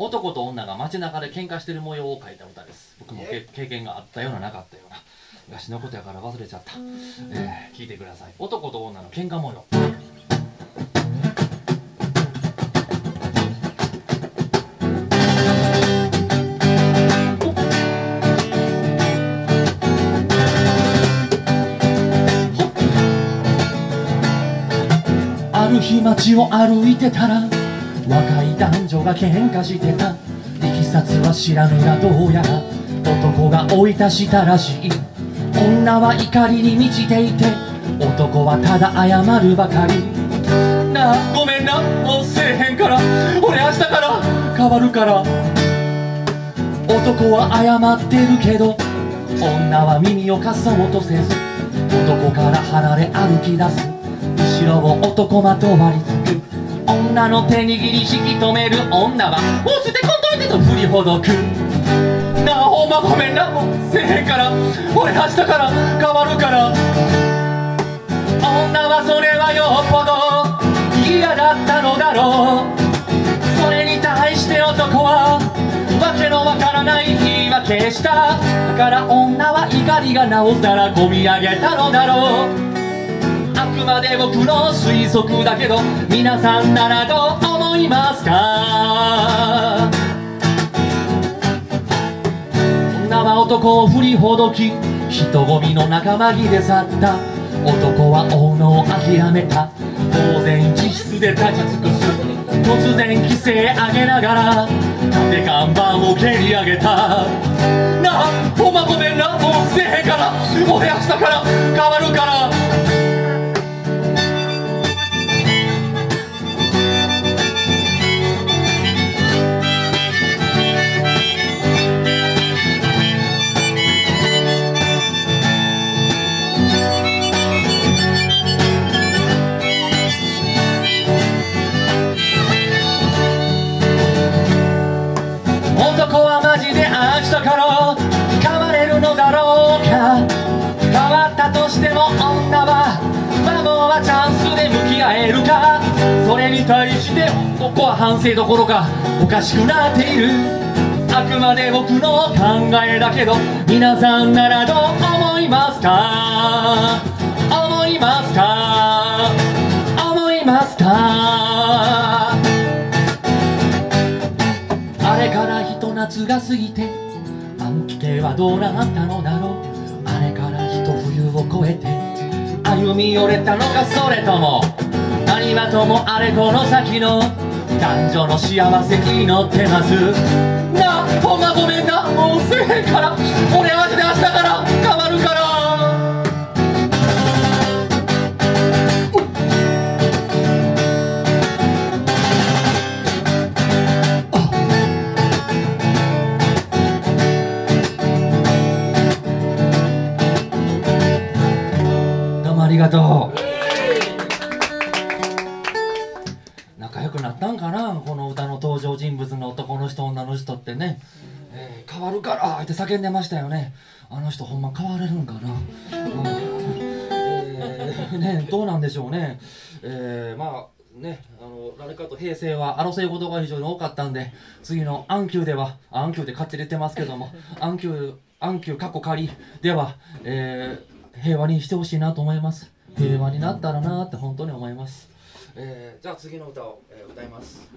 男と女が街中で喧嘩してる模様を書いた歌です。僕もけ経験があったようななかったような昔のことやから忘れちゃった、えー、聞いてください。男と女の喧嘩模様。ある日街を歩いてたら若い男女が喧嘩してた。いきさつは知らぬがどうや。ら男が追い出したらしい女は怒りに満ちていて男はただ謝るばかり。なあごめんなもうせえへんから。俺明日から変わるから。男は謝ってるけど女は耳を貸そうとせず男から離れ歩き出す。後ろを男まとわりつ女の手握り引き止める女は「落ちてこんといて」と振りほどく。なあほんまごめんな。もうせえへんから。俺明日から変わるから。女はそれはよっぽど嫌だったのだろう。それに対して男はわけのわからない言い訳した。だから女は怒りがなおさらこみ上げたのだろう。あくまで僕の推測だけど皆さんならどう思いますか？女は男を振りほどき人混みの仲間にで去った。男は追うのを諦めた。当然自室で立ち尽くす。突然規制上げながら縦看板を蹴り上げた。なあほんまごめんなもうせえへんから俺明日から変わるから。しても女は孫はチャンスで向き合えるか？それに対して男は反省どころかおかしくなっている。あくまで僕の考えだけど皆さんならどう思いますか？思いますか？思いますか？あれからひと夏が過ぎて暗記系はどうなったのだろう？歩み寄れたのかそれとも何はともあれこの先の男女の幸せ祈ってます。なあほんまごめんな。もうせえへんから。俺マジで明日から変わりがとう。仲良くなったんかな？この歌の登場人物の男の人女の人ってね、えー変わるからって叫んでましたよね。あの人ほんま変われるんかな、ねどうなんでしょうね。えーまあね、あの誰かと平成は争い事が非常に多かったんで次の暗球ではあ暗球で勝手に言ってますけども暗球暗球過去仮では、えー平和にしてほしいなと思います。平和になったらなって本当に思います、えーじゃあ次の歌を、え歌います。